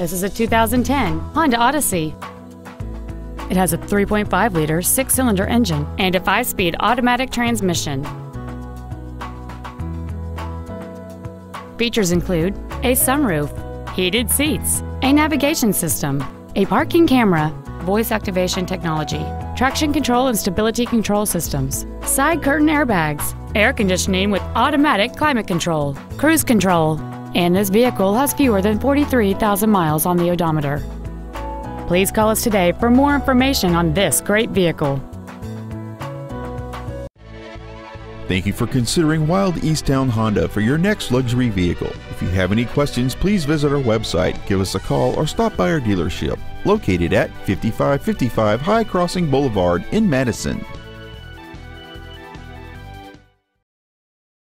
This is a 2010 Honda Odyssey. It has a 3.5 liter six cylinder engine and a five speed automatic transmission. Features include a sunroof, heated seats, a navigation system, a parking camera, voice activation technology, traction control and stability control systems, side curtain airbags, air conditioning with automatic climate control, cruise control, and this vehicle has fewer than 43,000 miles on the odometer. Please call us today for more information on this great vehicle. Thank you for considering Wilde East Towne Honda for your next luxury vehicle. If you have any questions, please visit our website, give us a call, or stop by our dealership located at 5555 High Crossing Boulevard in Madison.